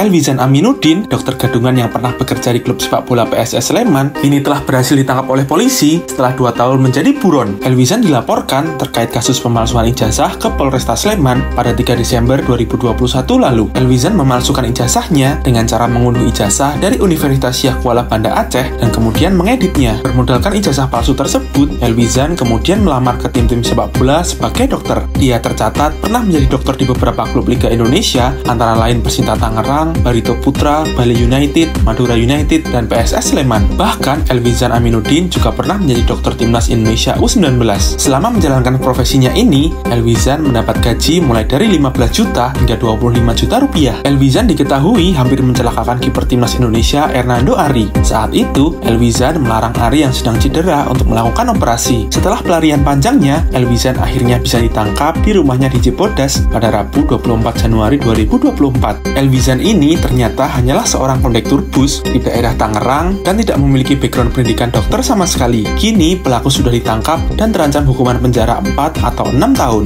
Elvizan Aminuddin, dokter gadungan yang pernah bekerja di klub sepak bola PSS Sleman, ini telah berhasil ditangkap oleh polisi setelah dua tahun menjadi buron. Elvizan dilaporkan terkait kasus pemalsuan ijazah ke Polresta Sleman pada 3 Desember 2021 lalu. Elvizan memalsukan ijazahnya dengan cara mengunduh ijazah dari Universitas Syah Kuala Banda Aceh dan kemudian mengeditnya. Bermodalkan ijazah palsu tersebut, Elvizan kemudian melamar ke tim-tim sepak bola sebagai dokter. Dia tercatat pernah menjadi dokter di beberapa klub Liga Indonesia, antara lain Persinta Tangerang, Barito Putra, Bali United, Madura United, dan PSS Sleman. Bahkan, Elvizan Aminuddin juga pernah menjadi dokter timnas Indonesia U19. Selama menjalankan profesinya ini, Elvizan mendapat gaji mulai dari 15 juta hingga 25 juta rupiah. Elvizan diketahui hampir mencelakakan kiper timnas Indonesia Hernando Ari. Saat itu, Elvizan melarang Ari yang sedang cedera untuk melakukan operasi. Setelah pelarian panjangnya, Elvizan akhirnya bisa ditangkap di rumahnya di Cibodas pada Rabu 24 Januari 2024. Elvizan ini ternyata hanyalah seorang kondektur bus di daerah Tangerang dan tidak memiliki background pendidikan dokter sama sekali. Kini pelaku sudah ditangkap dan terancam hukuman penjara 4 atau 6 tahun.